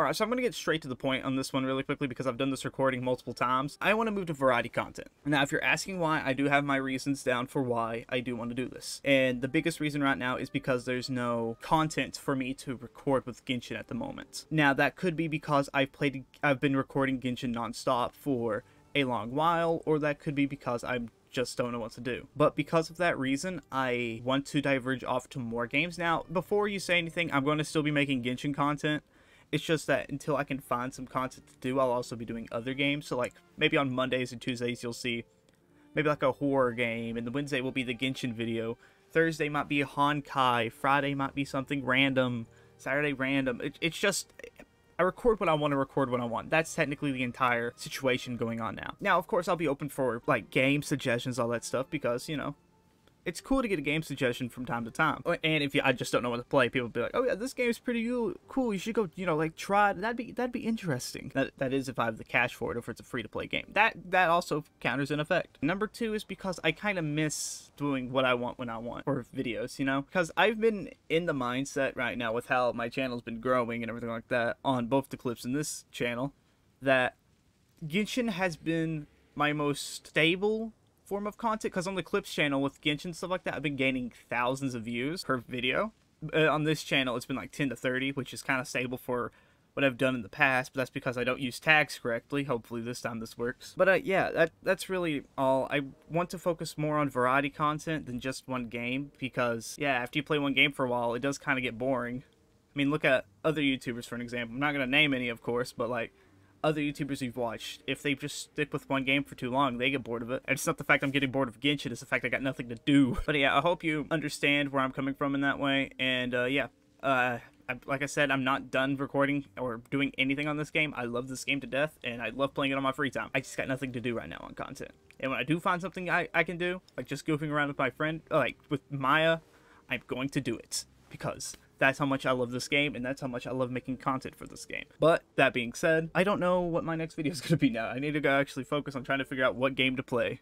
Alright, so I'm going to get straight to the point on this one really quickly because I've done this recording multiple times. I want to move to variety content. Now, if you're asking why, I do have my reasons down for why I do want to do this. And the biggest reason right now is because there's no content for me to record with Genshin at the moment. Now, that could be because I've played, I've been recording Genshin nonstop for a long while, or that could be because I'm just don't know what to do. But because of that reason, I want to diverge off to more games. Now, before you say anything, I'm going to still be making Genshin content. It's just that until I can find some content to do, I'll also be doing other games. So like maybe on Mondays and Tuesdays you'll see maybe like a horror game, and the Wednesday will be the Genshin video. Thursday might be a Honkai. Friday might be something random. Saturday random. It, it's just I record what I want to record when I want. That's technically the entire situation going on now. Now, of course, I'll be open for like game suggestions, all that stuff, because you know it's cool to get a game suggestion from time to time. Oh, and if you, I just don't know what to play, people be like, "Oh yeah, this game's pretty cool. You should go, you know, like try it. That'd be that'd be interesting." That that is if I have the cash for it, or if it's a free to play game. That that also counters in effect. Number two is because I kind of miss doing what I want when I want for videos, you know, because I've been in the mindset right now with how my channel's been growing and everything like that on both the clips in this channel that Genshin has been my most stable form of content because on the clips channel with Genshin stuff like that, I've been gaining thousands of views per video. Uh, on this channel, it's been like 10 to 30, which is kind of stable for what I've done in the past, but that's because I don't use tags correctly. Hopefully this time this works. But uh, yeah, that that's really all. I want to focus more on variety content than just one game because, yeah, after you play one game for a while, it does kind of get boring. I mean, look at other YouTubers for an example. I'm not going to name any, of course, but like, other YouTubers you've watched, if they just stick with one game for too long, they get bored of it. And it's not the fact I'm getting bored of Genshin, it's the fact I got nothing to do. But yeah, I hope you understand where I'm coming from in that way. And uh, yeah, uh, I, like I said, I'm not done recording or doing anything on this game. I love this game to death, and I love playing it on my free time. I just got nothing to do right now on content. And when I do find something I, I can do, like just goofing around with my friend, like with Maya, I'm going to do it. Because that's how much I love this game, and that's how much I love making content for this game. But that being said, I don't know what my next video is going to be now. I need to go actually focus on trying to figure out what game to play.